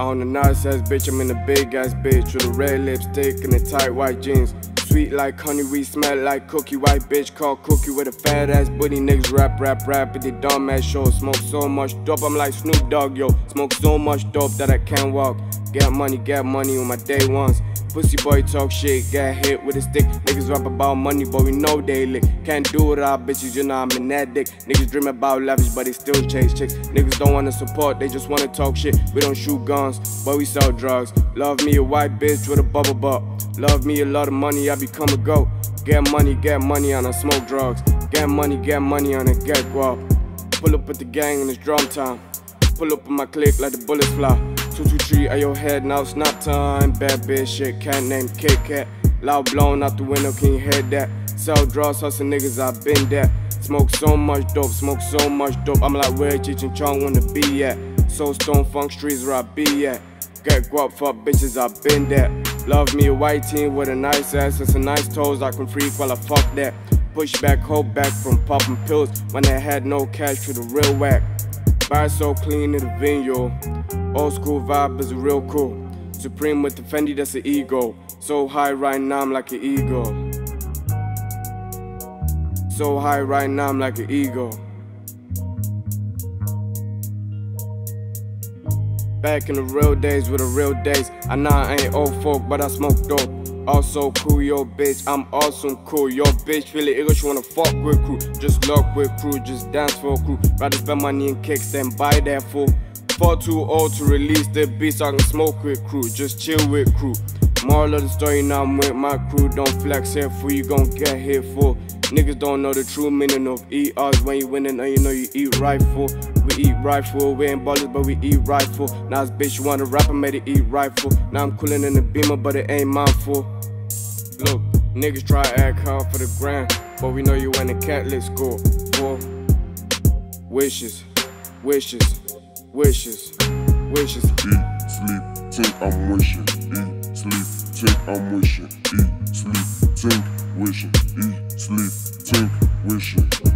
On the nice ass bitch, I'm in a big ass bitch with a red lipstick and the tight white jeans. Sweet like honey, we smell like cookie. White bitch called cookie with a fat ass booty. Niggas rap, rap, rap at the dumb ass show. Smoke so much dope, I'm like Snoop Dogg, yo. Smoke so much dope that I can't walk. Get money, get money on my day ones. Pussy boy talk shit, get hit with a stick. Niggas rap about money, but we know they lick. Can't do it, our bitches, you know I'm in that dick. Niggas dream about lavish, but they still chase chicks. Niggas don't wanna support, they just wanna talk shit. We don't shoot guns, but we sell drugs. Love me a white bitch with a bubble butt. Love me a lot of money, I become a goat. Get money, get money on a smoke drugs. Get money, get money on a get guap. Pull up with the gang and it's drum time. Pull up in my clique like the bullets fly. Two, two, three at your head, now it's not time. Bad bitch shit, can't name Kit Kat. Loud blown out the window, can you hear that? Sell drugs, hustle niggas, i been there. Smoke so much dope, smoke so much dope. I'm like, where Cheech and Chong wanna be at? So Stone Funk Streets where I be at. Get guap, fuck bitches, I've been there. Love me a white team with a nice ass and some nice toes. I can freak while I fuck that. Push back, hold back from popping pills when I had no cash to the real whack. Buy so clean in the venue. Old school vibe is real cool. Supreme with the Fendi, that's an ego. So high right now, I'm like an ego. So high right now, I'm like an ego. Back in the real days with the real days. I know I ain't old folk, but I smoke dope. Also cool, yo bitch, I'm awesome cool. Yo bitch, feel it ill, she wanna fuck with crew. Just luck with crew, just dance for crew. Rather spend money in kicks than buy that fool. Far too old to release the beat so I can smoke with crew. Just chill with crew. Moral of the story, now I'm with my crew. Don't flex here for you gon' get hit for. Niggas don't know the true meaning of us when you winning and you know you eat rifle. We eat rifle, we ain't ballers but we eat rifle. Now this bitch you wanna rap, I made it eat rifle. Now I'm coolin' in the beamer, but it ain't mindful. Look, niggas try to act hard for the grand, but we know you in the Catholic school. For wishes, wishes, wishes, wishes. Eat, sleep, think I'm wishing. Eat, sleep, think I'm wishing. Eat, sleep, think, wishing. Eat, sleep, think, wishing.